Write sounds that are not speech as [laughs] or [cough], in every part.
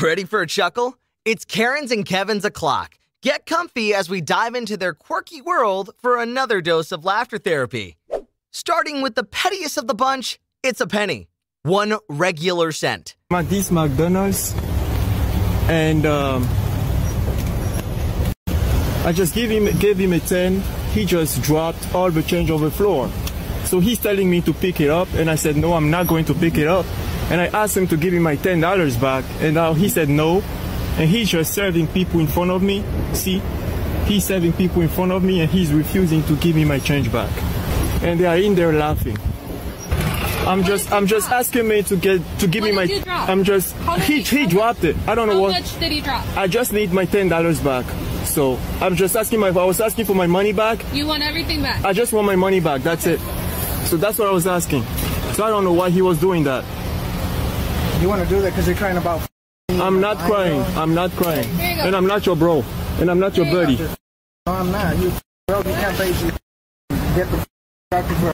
Ready for a chuckle? It's Karen's and Kevin's o'clock. Get comfy as we dive into their quirky world for another dose of laughter therapy. Starting with the pettiest of the bunch, it's a penny. One regular cent. at this McDonald's and um, I just gave him gave him a 10. He just dropped all the change on the floor. So he's telling me to pick it up and I said no, I'm not going to pick it up. And I asked him to give me my $10 back and now he said no. And he's just serving people in front of me. See? He's serving people in front of me and he's refusing to give me my change back. And they are in there laughing. I'm just I'm just asking me to get to give What me my did you drop? I'm just he he dropped it. I don't know How what much did he drop? I just need my ten dollars back. So I'm just asking my I was asking for my money back. You want everything back. I just want my money back. That's it. So that's what I was asking. So I don't know why he was doing that. You want to do that because you're crying about. I'm not crying. I'm not crying. Here you go. And I'm not your bro. And I'm not your Here you go. buddy. No, I'm not. You, bro, you can't basically get the doctor for.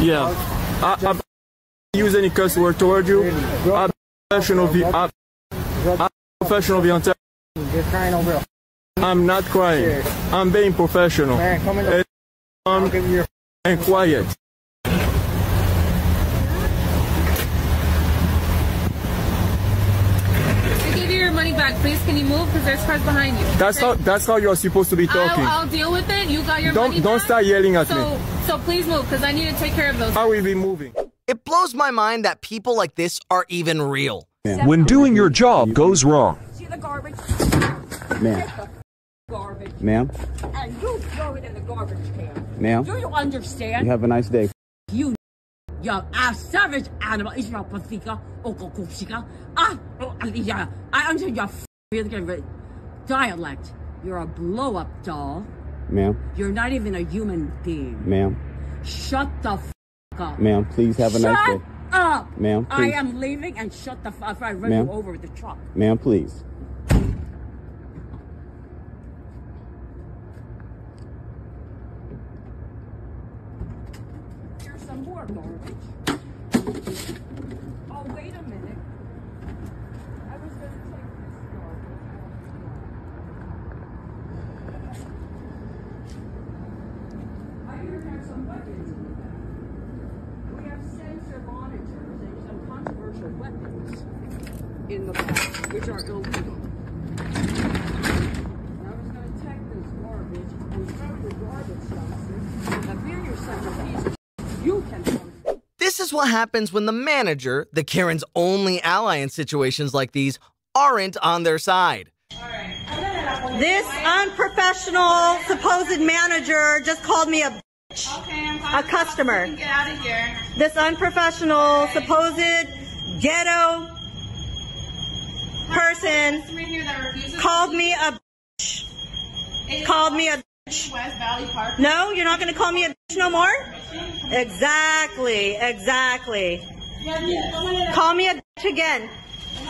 Yeah. I, I use any cuss word toward you. I'm professional. I'm, I'm professional. Viantel. You're crying over. I'm not crying. I'm being professional. Man, come in. And, I'll um, give you your. and quiet. I give you your money back, please. Can you move? Because there's cars behind you. That's how that's how you're supposed to be talking. I'll, I'll deal with it. You got your Don't money don't back. start yelling at so, me. So please move, because I need to take care of those. How will be moving? It blows my mind that people like this are even real. When doing your job goes wrong. See the garbage? Ma'am, Garbage. ma'am, And you throw it in the garbage can. ma'am. Do you understand? You have a nice day. You young ass savage animal is your pathika okokushika. Ah, oh, yeah. I understand your f- dialect. You're a blow up doll. Ma'am, You're not even a human being. ma'am, Shut the f up. ma'am, please have a shut nice day. Shut up. Ma'am, I am leaving and shut the f up. I run you over with the truck. Ma'am, please. Here's some more garbage. Oh, wait a minute. I was gonna take this garbage. I hear you have some weapons in the back. We have sensor monitors and some controversial weapons in the back, which are illegal. I was gonna take this garbage and throw the garbage dumpster. Now, being you're a piece of you can This is what happens when the manager, the Karen's only ally in situations like these, aren't on their side. This unprofessional supposed manager just called me a bitch, a customer. Get out of here. This unprofessional supposed ghetto person Customer here that refuses called me a It called me a is West Valley Park. no, you're not going to call me a bitch no more? Exactly, exactly. Call me a bitch again.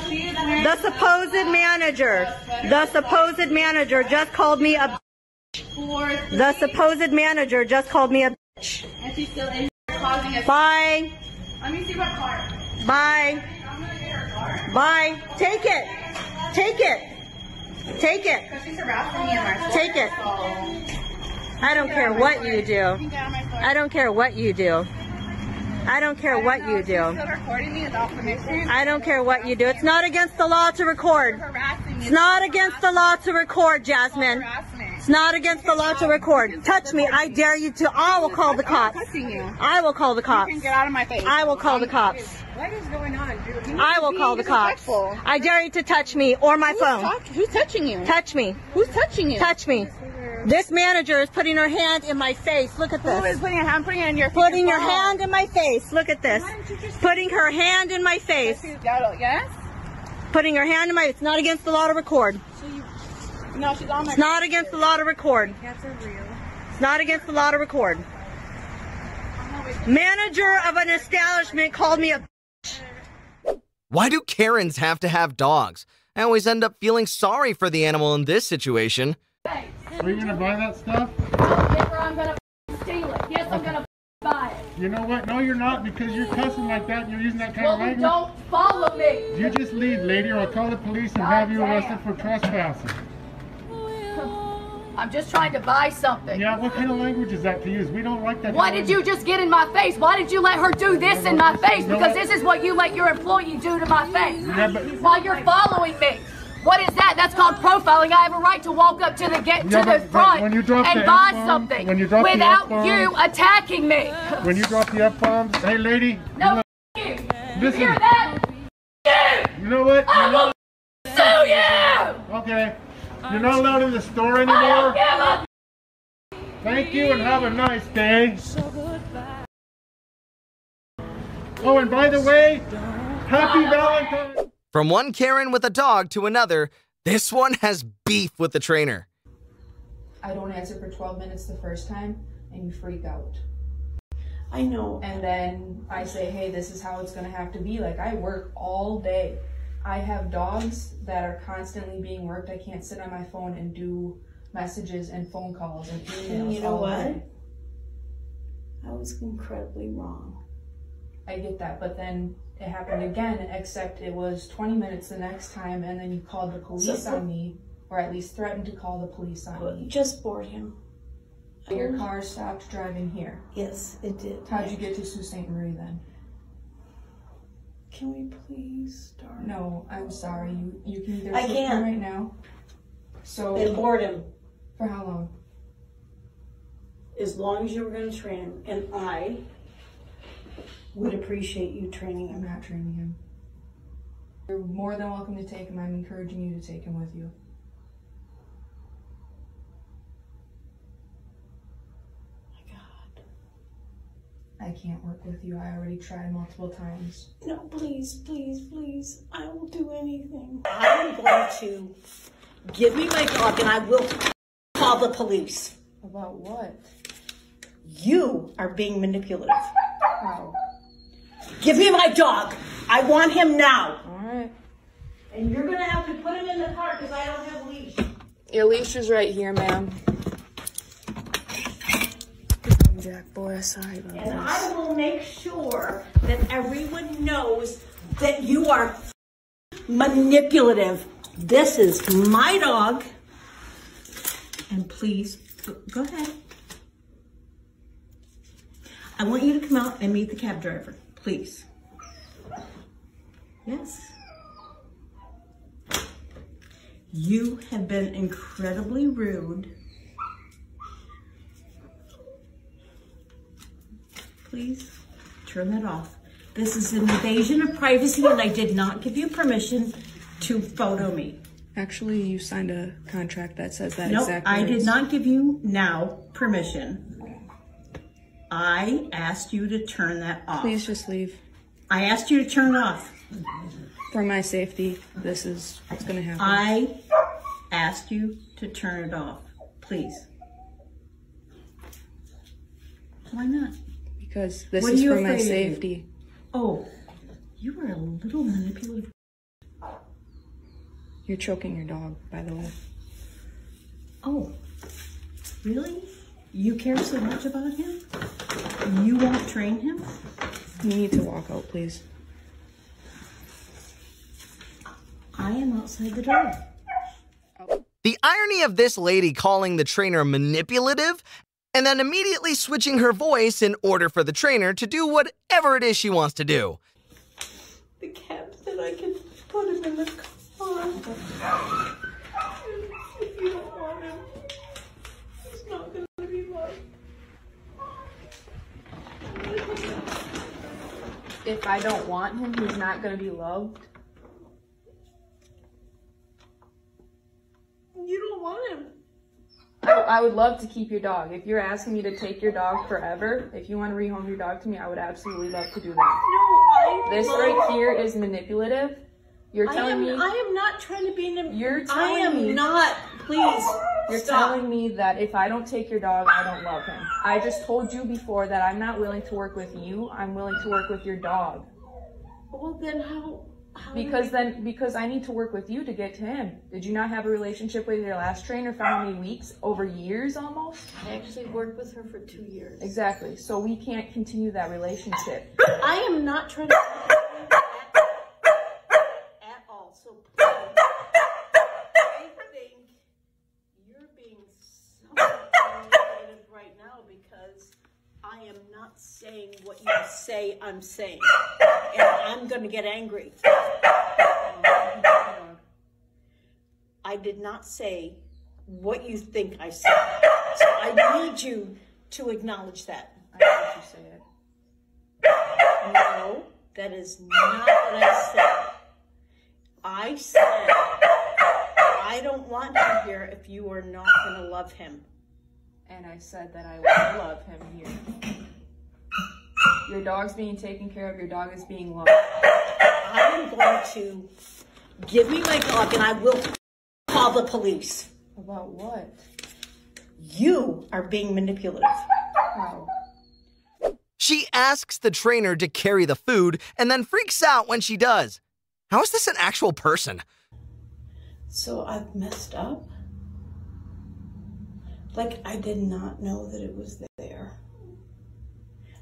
The supposed manager, the supposed manager just called me a For the supposed manager just called me a and she's still in here causing a. Bye. Let me see what car. Bye. Bye. Take it. Take it. Take it. Take it. I don't care what you do. I don't care what you do. I don't care what you do. I don't care what you do. It's not against the law to record. It's not against the law to record, Jasmine. It's not against the law to record. Touch me. I dare you to. I will call the cops. I will call the You cops. can get out of my face. I will call the cops. What is going on, dude? I will call the cops. I dare you to touch me or my phone. Who's touching you? Touch me. Who's touching you? Touch me. This manager is putting her hand in my face. Look at this. Who is putting a hand, putting it in your Putting your hand in my face. Look at this. Putting her hand in my face. Yes? Putting her hand in my. It's not against the law to record. No, she's on my. It's not against the law to record. It's not against the law to record. Manager of an establishment called me a. Why do Karens have to have dogs? I always end up feeling sorry for the animal in this situation. Are you gonna buy that stuff? I'm gonna steal it. Yes, I'm gonna buy it. You know what? No, you're not because you're cussing like that and you're using that kind Well, of then language. don't follow me. You just leave, lady, or I'll call the police and have you arrested for trespassing. [laughs] I'm just trying to buy something. Yeah, what kind of language is that to use? We don't like that. Why did you just get in my face? Why did you let her do this in my face? Because this is what you let your employee do to my face. While you're following me. What is that? That's called profiling. I have a right to walk up to the get Yeah, to the front when you drop and buy something when you drop without you attacking me. When you drop the F bombs, hey, lady. No, you you. know- You Listen. hear that? You. You know what? I will sue you. Okay. You're not allowed in the store I don't anymore. give a Thank you and have a nice day. Oh, and by the way, happy Valentine's. From one Karen with a dog to another, this one has beef with the trainer. I don't answer for 12 minutes the first time and you freak out. I know. And then I say, hey, this is how it's going to have to be. Like, I work all day. I have dogs that are constantly being worked. I can't sit on my phone and do messages and phone calls and emails. And you know what? day. I was incredibly wrong. I get that, but then it happened again, except it was 20 minutes the next time, and then you called the police So- on me, or at least threatened to call the police on me. You just bored him. Your car stopped driving here. Yes, it did. How'd you get to Sault Ste. Marie then? Can we please start? No, I'm sorry. You you can either I can't. right now. So board him. for how long? As long as you were going to train him. And I would appreciate you training I'm him. not training him. You're more than welcome to take him. I'm encouraging you to take him with you. I can't work with you. I already tried multiple times. No, please, please, please. I will do anything. I am going to give me my dog and I will call the police. About what? You are being manipulative. How? Give me my dog. I want him now. Alright. And you're going to have to put him in the car because I don't have a leash. Your leash is right here, ma'am. Jack boy, sorry about And this. I will make sure that everyone knows that you are manipulative. This is my dog. And please, go ahead. I want you to come out and meet the cab driver, please. Yes. You have been incredibly rude. Please turn that off. This is an invasion of privacy and I did not give you permission to photo me. Actually, you signed a contract that says that Nope, exact I did not give you now permission. I asked you to turn that off. Please just leave. I asked you to turn it off. For my safety, this is what's gonna happen. I asked you to turn it off. Please. Why not? Because this What is for my safety. Oh, you are a little manipulative. You're choking your dog, by the way. Oh, really? You care so much about him? You won't train him? You need to walk out, please. I am outside the door. The irony of this lady calling the trainer manipulative and then immediately switching her voice in order for the trainer to do whatever it is she wants to do. The cab said I could put him in the car. If you don't want him, he's not going to be loved. If I don't want him, he's not gonna be loved. You don't want him. I, I would love to keep your dog. If you're asking me to take your dog forever, if you want to rehome your dog to me, I would absolutely love to do that. No, I This right here is manipulative. You're I telling am, me I am not trying to be. An, You're I telling am me- not. Please. You're stop. telling me that if I don't take your dog, I don't love him. I just told you before that I'm not willing to work with you. I'm willing to work with your dog. Well, then how? Because then, because I need to work with you to get to him. Did you not have a relationship with your last trainer for how many weeks? Over years almost? I actually worked with her for two years. Exactly. So we can't continue that relationship. I am not trying to at all. So please, I think you're being so manipulative right now because I am not saying what you say I'm saying, and I'm going to get angry. I did not say what you think I said. So I need you to acknowledge that. I heard you say it. No, that is not what I said. I said, I don't want him here if you are not going to love him. And I said that I would love him here. Your dog's being taken care of. Your dog is being loved. I am going to give me my dog and I will call the police. About what? You are being manipulative. How? She asks the trainer to carry the food and then freaks out when she does. How is this an actual person? So I've messed up. Like I did not know that it was there.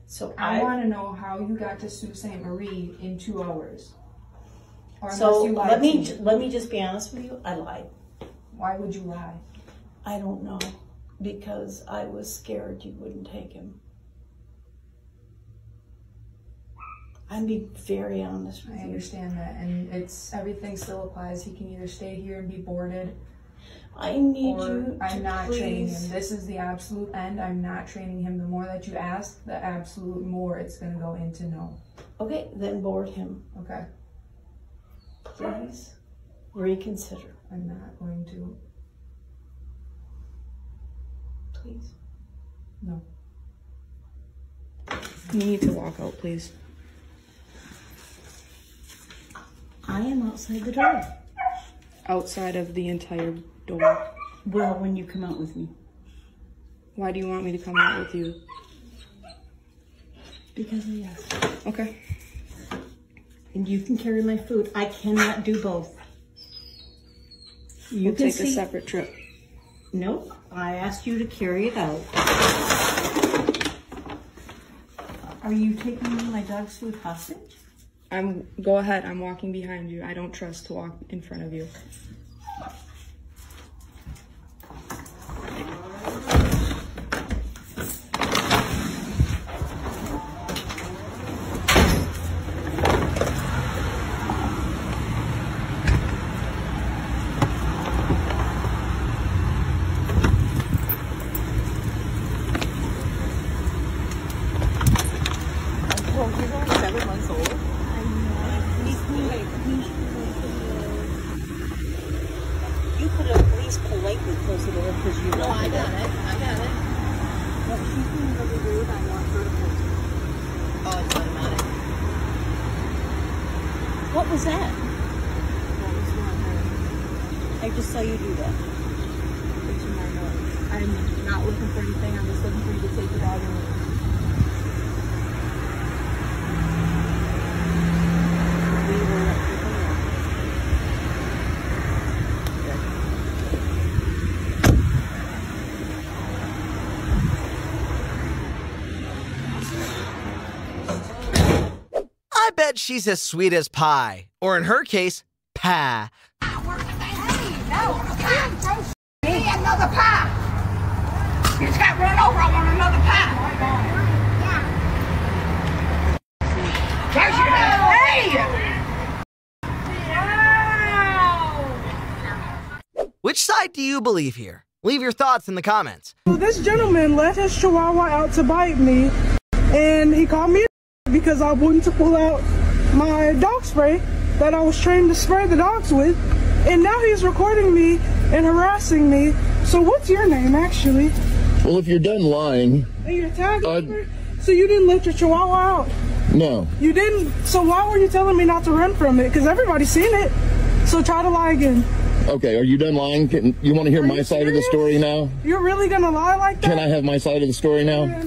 So I, I, want to know how you got to Sault Ste. Marie in two hours. Or So you lied let to me let me just be honest with you. I lied. Why would you lie? I don't know because I was scared you wouldn't take him. I'm being very honest with I you. understand that, and it's everything still applies. He can either stay here and be boarded, I need you to I'm not training him. This is the absolute end. I'm not training him. The more that you ask, the absolute more it's gonna go into no. Okay, then board him. Okay, Please reconsider. I'm not going to. Please. No. You need to walk out, please. I am outside the door. Outside of the entire door. Well, when you come out with me. Why do you want me to come out with you? Because I asked. Okay. And you can carry my food. I cannot do both. You We'll can take a separate trip. Nope. I asked you to carry it out. Are you taking my dog's food hostage? I'm go ahead. I'm walking behind you. I don't trust to walk in front of you. Well, he's only seven months old. You could have at least politely closed the door because you No, love I it. got it. I got it. But she's being really rude. I want her to close it. Oh, it's automatic. What was that? I just saw you do that. I'm not looking for anything. I'm just looking for you to take the dog and leave. We were at the door. I bet she's as sweet as pie, or in her case, pa. Me another pie. Got run over. I want another pie. Hey! Which side do you believe here? Leave your thoughts in the comments. So this gentleman let his chihuahua out to bite me, and he called me [laughs] because I wouldn't to pull out my dog spray that I was trained to spray the dogs with, and now he's recording me and harassing me. So what's your name actually? Well, if you're done lying, And your tag number? So you didn't let your chihuahua out? no. You didn't. So why were you telling me not to run from it? Because everybody's seen it. So try to lie again. Okay, are you done lying? Can, you want to hear Are my side of the story now? You're really gonna lie like that? Can I have my side of the story now?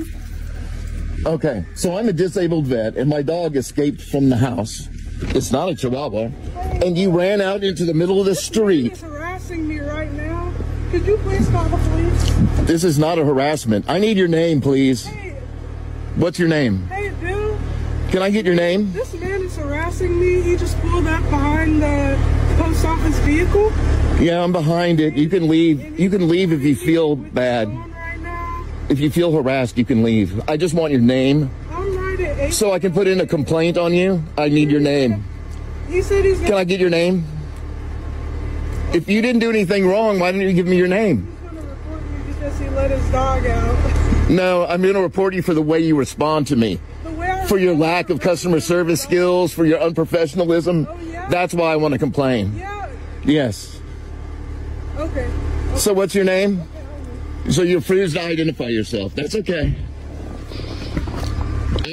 Okay, so I'm a disabled vet, and my dog escaped from the house. It's not a chihuahua. And you ran out into the middle of the street. Harassing me right now. Could you please call the police? This is not a harassment. I need your name, please. Hey. What's your name? Hey, dude. Can I get your name? This man is harassing me. He just pulled up behind the post office vehicle. Yeah, I'm behind it. You can leave. You can leave if you feel bad. If you feel harassed, you can leave. I just want your name. At eight. Eh, eh. So I can put in a complaint on you. I need your name. He said he's Can I get your name? If you didn't do anything wrong, why didn't you give me your name? because he let his dog out. No, I'm going to report you for the way you respond to me. For your lack of customer service skills, for your unprofessionalism. Oh, That's why I want to complain. Yes. Okay. So what's your name? So you're free to identify yourself. That's okay.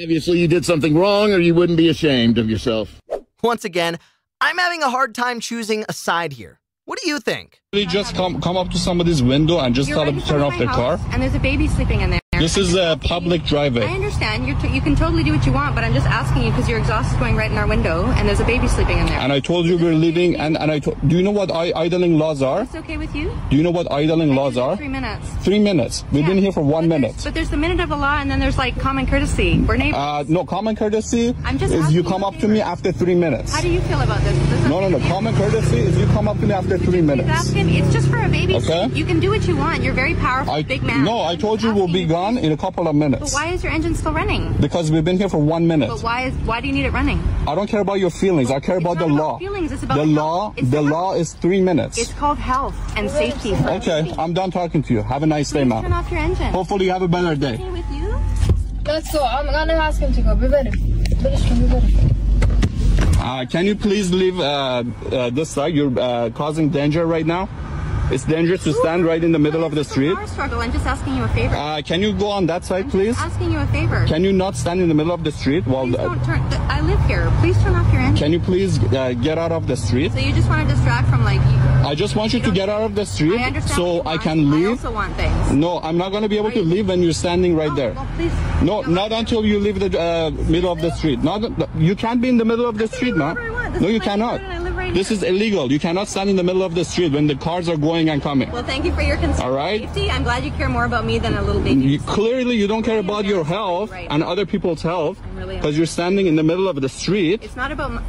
Obviously you did something wrong or you wouldn't be ashamed of yourself. Once again, I'm having a hard time choosing a side here. What do you think? They just come come up to somebody's window and just You're tell them to turn off their my car. And there's a baby sleeping in there. This is a public driveway. I understand. You're t- you can totally do what you want, but I'm just asking you because your exhaust is going right in our window, and there's a baby sleeping in there. And I told you we're leaving. And, and I do you know what I- idling laws are? It's okay with you? Do you know what idling laws are? Three minutes. Three minutes. We've been here for one minute. But there's the minute of the law, and then there's like common courtesy. We're neighbors. Uh, no, common courtesy I'm just is you come you up to me after three minutes. How do you feel about this? This No, no, no. Common courtesy is you come up to me after three minutes. asking. It's just for a baby. Okay. You can do what you want. You're very powerful, I, big man. no, I told you we'll be gone in a couple of minutes. But minutes. why is your engine still running? Because we've been here for one minute. But why is why do you need it running? I don't care about your feelings. I care about the law. Feelings. It's about The law. The law is three minutes. It's called health and safety. For Okay, I'm done talking to you. Have a nice day, ma'am. Turn off your engine. Hopefully you have a better day. with you? Let's go. I'm gonna ask him to go. Be better. Barışkan, be better. Uh, can you please leave uh, uh, this side? You're uh, causing danger right now. It's dangerous to stand right in the middle of the street. Power struggle. I'm just asking you a favor. Uh, can you go on that side, please? asking you a favor. Can you not stand in the middle of the street while? Please don't turn. I live here. Please turn off your engine. can you please uh, get out of the street? So you just want to distract from like. You, I just want you to get out of the street I understand. so I can I also want things. No, I'm not going to be able to leave when you're standing right there. Please. No, not until you leave the uh, middle of the street. Not you can't be in the middle of the street, man. No, you cannot. This is illegal. You cannot stand in the middle of the street when the cars are going and coming. Well, thank you for your concern. All right. Safety. I'm glad you care more about me than a little baby. You, clearly, you don't care about your health Right. and other people's health really because you're standing in the middle of the street. It's not about.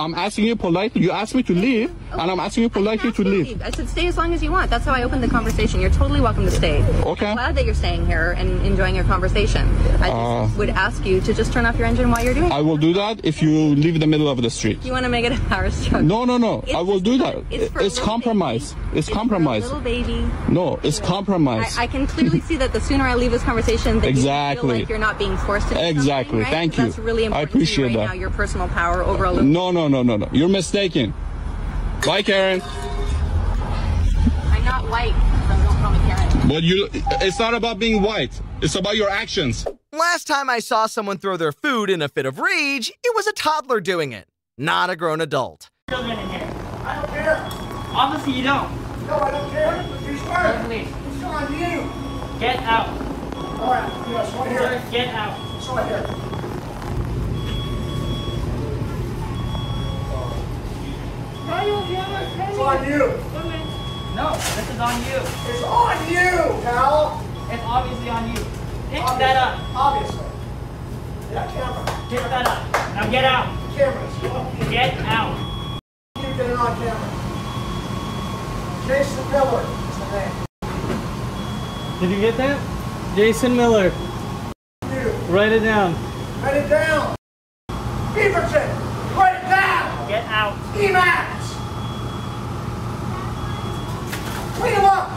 I'm asking you politely. You asked me to leave, and I'm asking you politely to leave. I said stay as long as you want. That's how I opened the conversation. You're totally welcome to stay. Okay. I'm glad that you're staying here and enjoying your conversation. I just Uh, would ask you to just turn off your engine while you're doing it. I will do that if you leave the middle of the street. You want to make it a power struggle? No, no, no. I will do that. it's It's compromise. It's a compromise. little baby. No, it's compromise. I, I can clearly see that the sooner I leave this conversation, the you feel Exactly. like you're not being forced to do Exactly. right? Thank 'Cause you. That's really I important to appreciate you right that. now, your personal power over a little. No, no, no, no, no. You're mistaken. Bye, Karen. I'm not white, so don't call me Karen. But you, it's not about being white. It's about your actions. Last time I saw someone throw their food in a fit of rage, it was a toddler doing it, not a grown adult. children in here. I don't care. Obviously you don't. No, I don't care. You swear. Please. It's on you. Get out. All right, yes, right here. Get out. It's right here. It's on you. No, this is on you. It's on you, pal. It's obviously on you. Pick that up. Obviously. Yeah, camera. Pick that up. Now get out. Cameras. Get out. You get it on camera. Jason Miller is the name. Did you get that? Jason Miller. Write it down. Write it down. Beaverton, write it down. Get out. Emacs. Clean them up.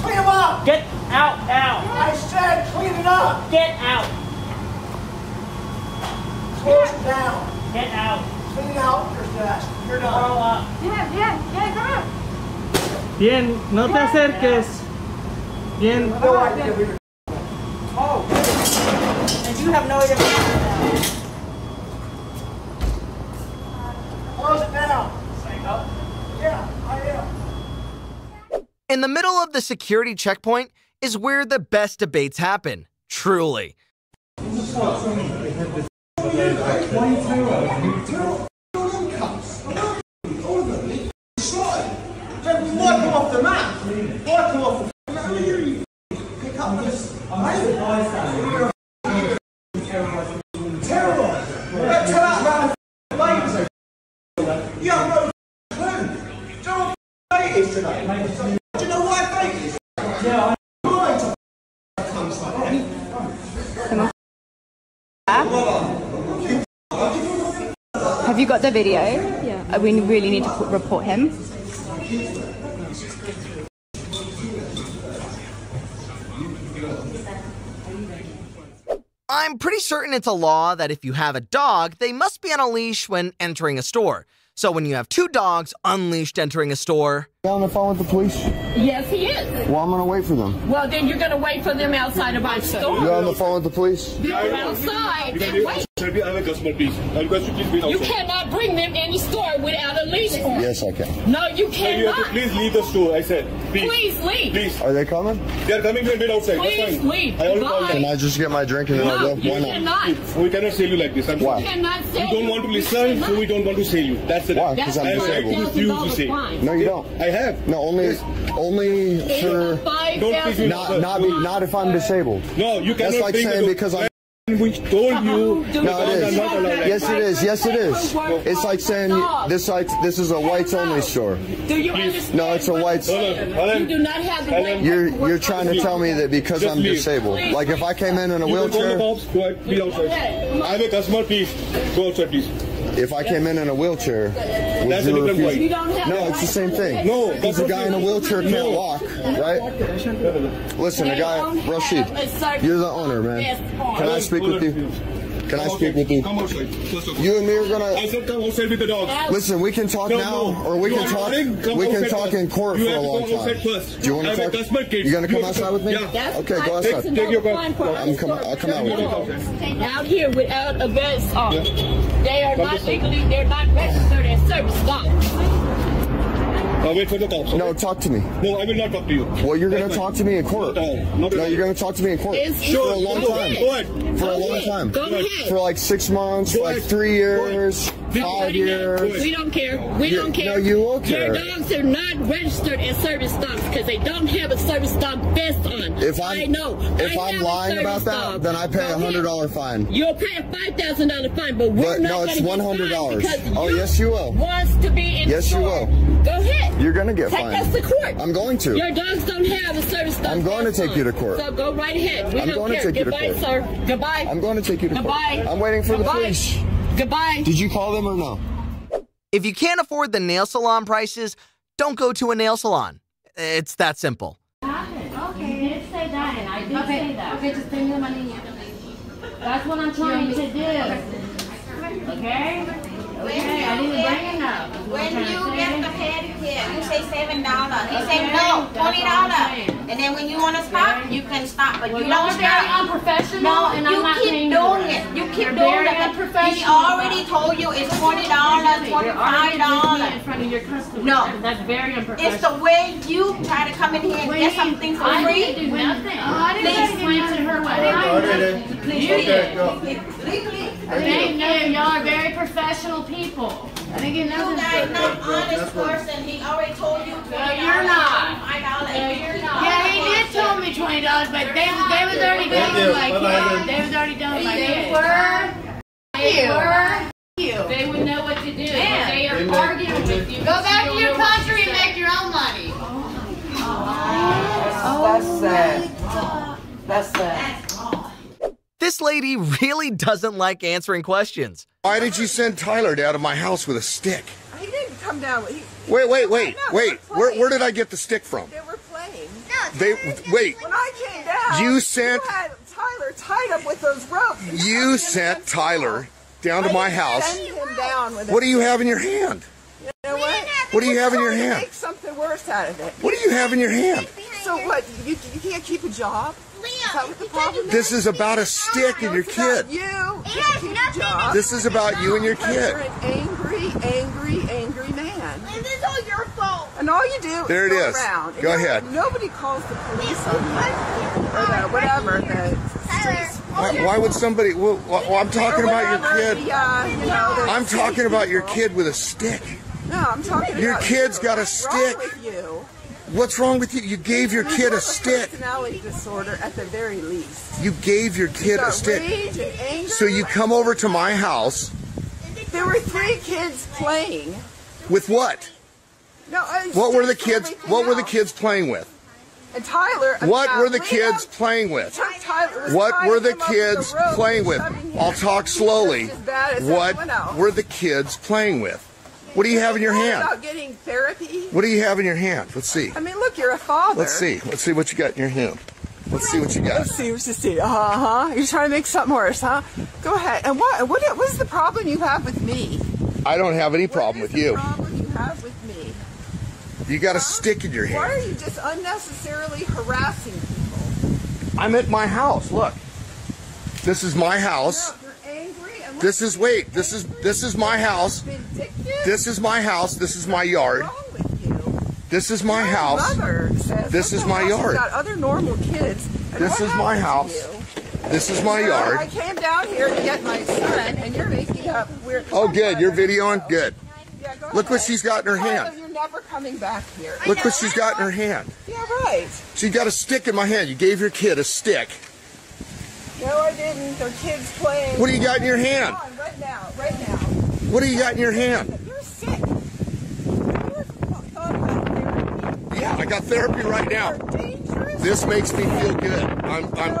Clean them up. Get out now. I said clean it up. Get out. Close it down. Get out. Clean out your desk. You're done. Grow up. Yeah, yeah, yeah, come on. Bien, no te acerques. Bien. No idea who you're Oh. And you have no idea. Close it down. Yeah, I am. In the middle of the security checkpoint is where the best debates happen. Truly. Why come off the map? Why come off the map? Pick up this. Terrible. Let's tell that about the You have no clue. Do you know what day it is today? Do you know what day it is? Yeah, I Have you got the video? Yeah. Uh, we really need to put, report him. I'm pretty certain it's a law that if you have a dog, they must be on a leash when entering a store. So when you have two dogs unleashed entering a store, on the phone with the police? Yes, he is. Well, I'm gonna wait for them. Well, then you're gonna wait for them outside of my store. You're on the phone with the police? Go outside and wait. Sir, I have a customer, please. I request you please wait You cannot bring them in the store without a leash on. Yes, I can. No, you Sir, you to cannot. please leave the store, I said. Please. Please leave. Please. Are they coming? They are coming to wait outside. Please That's fine. leave. I already Can. I just get my drink and then I'll No, go? you Why not? We cannot sell you like this. I'm Why? sorry. You cannot You don't want to listen, so we don't want to sell you. That's it. Why? 'Cause I'm disabled. to refuse to say. No, you don't. I have. No, only, only for Don't please not, not, be, not if I'm disabled. No, you cannot That's like bring saying because I'm. Uh-huh. We told you. No, it is. Not Yes, it is. Yes, it is. It's like saying this like this is a whites only store. Do you understand? No, it's a whites. You do not have the right You're you're trying to tell me that because I'm disabled, like if I came in in a You can call the wheelchair, cops. Go ahead. Be outside. I have a customer, please. Go outside, please. If I came in in a wheelchair, would That's a you different refuse? way. You don't have No, it's the same thing. No, because a guy in a wheelchair can't walk, right? Listen, a guy, Rashid, you're the owner, man. Can I speak with you? Can I speak with you? Come outside. Let's go. You and me are gonna. I said come outside with the dogs. Listen, we can talk No, now, no. or we You can are talk. running, come We can outside talk first. in court You for a have to long come outside time. first. Do you want I to a talk? customer, kids. You gonna come You have outside with me? Yeah. Okay, go Take- outside. take your car. I'm coming. I'll come out with you. out here without a vest on. They are not legally, they're not registered as service dogs. I'll wait for the cops. No, talk to me. No, I will not talk to you. Well, you're gonna talk to me in court. Not at all. Not at No, all. you're gonna talk to me in court It's- for a long Go time. ahead. Go ahead. For a long ahead. time. Go ahead. For like six months, Go like ahead. three Go ahead. years, Be five years. We don't care. We You- don't care. no, you will care. Your dogs are not registered as service dogs because they don't have a service dog vest on. If I I'm know. if I I'm lying about that, dog. then I pay a hundred dollar fine. You'll pay a five thousand dollar fine, but we're But not no, it's one hundred dollars. Oh yes, you will. Wants to be in Yes, the you will. Go ahead. You're gonna get Take fined. us to court. I'm going to. Your dogs don't have a service dog. I'm going to take you to court. So go right ahead. We I'm don't going to care. take you to Goodbye, court. sir. Goodbye. I'm going to take you to court. Goodbye. I'm waiting for the Goodbye. police. Goodbye. Did you call them or no? if you can't afford the nail salon prices, don't go to a nail salon. It's that simple. Okay, you that, and I did say that. Okay, just pay me the money. That's what I'm trying to do. Okay? Okay, I didn't bring it up. When you get the pedicure, you say seven dollars. He say no, twenty dollars. And then when you wanna stop, you can stop, but you Well, don't you're very stop. unprofessional, No, and you I'm keep doing it. You keep You're doing it. He already told you it's twenty dollars, twenty-five arguing with me dollars. in front of your customers. No. That's very unprofessional. It's the way you try to come in here and get something for I free. didn't do nothing. I Please. didn't explain to her what happened. Please, You please. did. Legally. Thank you. Y'all are very professional people. I think it You doesn't. guys not honest person. He already told you twenty No, you're not. Five dollars. No, you're not. Yeah, he did tell me twenty dollars, but they, they was already doing like Bye-bye. They was already done. like They this. were. They were. They would know what to do. Man. They are arguing with you. Go back to your don't know what country and make your own money. That's sad. That's sad. Oh This lady really doesn't like answering questions. Why did you send Tyler down to my house with a stick? He didn't come down. He, Wait, wait, wait, No, wait. Where, where did I get the stick from? they were playing. They wait. When I came down, You sent- you had Tyler tied up with those ropes. You sent Tyler down to my house. Send him down with What do you have in your hand? You know what? What do you have in your hand? Make something worse out of it. What do you have in your hand? So what? You, you can't keep a job? Is that what the problem is? This is about a stick and your kid. You can't keep a job. This is about you and your kid. You're an angry, angry, angry man. This is all your fault. And all you do There is it go is. around. Go ahead. Nobody calls the police on you or the whatever, the street Why, why would somebody? Well, well, I'm talking Or about your whatever, kid. Yeah, uh, you know, I'm talking about your kid with a stick. No, I'm talking Your about kid's you. got a What's wrong stick. What's wrong with you? You gave your kid a stick. Personality disorder at the very least. You gave your kid a stick. rage and anger. So you come over to my house There were three kids playing. with what? No, What were the kids? What were the kids playing with? And Tyler. What uh, were the kids playing with? What were the him up with kids playing with? I'll talk slowly. just as bad as What were the kids playing with? What do you have in your hand? About getting therapy. What do you have in your hand? Let's see. I mean, look, you're a father. Let's see. Let's see what you got in your hand. Let's see what you got. Let's see. Let's just see. Uh huh. You're trying to make something worse, huh? Go ahead. And what? What? What is the problem you have with me? I don't have any problem with you. Problem you have with me? You got a stick in your hand. Why are you just unnecessarily harassing people? I'm at my house. Look. This is my house. And This is wait. This is this is my house. This is my house. This is my yard. This is my house. This is my the house has yard. Got other normal kids. This is my house. This is my So I yard. came down here to get my son, and you're making up weird. Oh, good. You're videoing. Good. Look what she's got in her hand. You're never coming back here. Look what she's got in her hand. Yeah, right. She got a stick in my hand. You gave your kid a stick. No, I didn't. They're kids playing. What do you got in your hand? On, right now, right now. What do you got in your hand? You're sick. You ever thought about therapy? Yeah, I got therapy right now. Dangerous. This makes me feel good. I'm I'm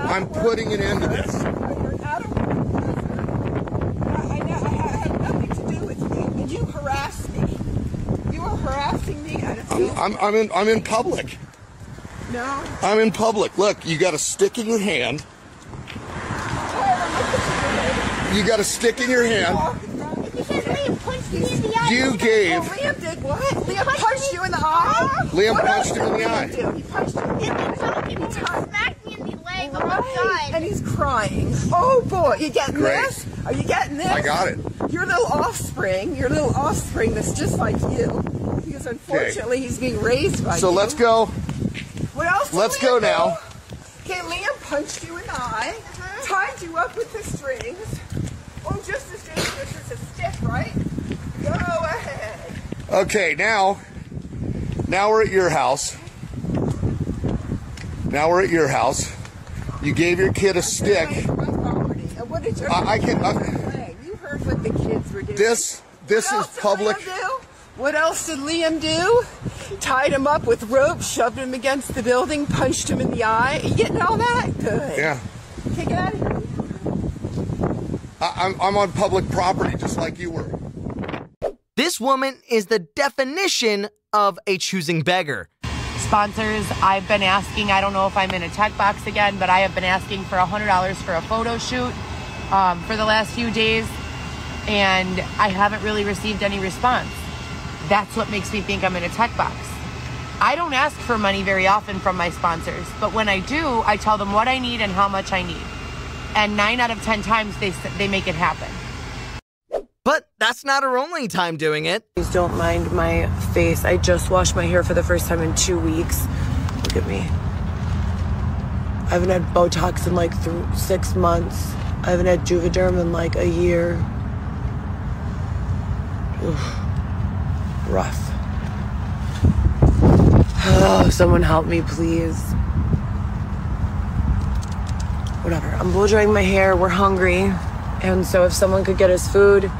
I'm putting an end to this. You're out of I, know, I have nothing to do with you, and you harass me. You are harassing me, I'm I'm, I'm in I'm in public. no. I'm in public. Look, you got a stick in your hand. You got a stick in your hand. You gave Oh, Liam did what? Liam punched you in the eye. Liam What punched him in the Liam eye. do? He punched him. He smacked me in the leg Right. And he's crying. Oh boy, you getting Great. this? Are you getting this? I got it. Your little offspring, your little offspring that's just like you. Because unfortunately he's being raised by So you. let's go. What else? Let's go now. Okay, Liam punched you in the eye, tied you up with the strings. Just as dangerous as a stick, right? Go ahead. Okay, now now we're at your house. Now we're at your house. You gave your kid a stick. And uh, what did your I- I can- I- You heard what the kids were doing. This this What is public. What else did Liam do? Tied him up with rope, shoved him against the building, punched him in the eye. You getting all that? Good. Yeah. Okay, get out of here. I, I'm I'm on public property just like you were. This woman is the definition of a choosing beggar. sponsors. I've been asking, I don't know if I'm in a tech box again, but I have been asking for $100 for a photo shoot um, for the last few days, and I haven't really received any response. That's what makes me think I'm in a tech box. I don't ask for money very often from my sponsors, but when I do, I tell them what I need and how much I need. And nine out of 10 times they, they make it happen. But that's not her only time doing it. Please don't mind my face. I just washed my hair for the first time in two weeks. Look at me. I haven't had Botox in like th- six months. I haven't had Juvederm in like a year. Oof. Rough. Oh, [sighs] someone help me, please. Whatever. I'm blow drying my hair. We're hungry. And so if someone could get us food,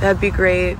that'd be great.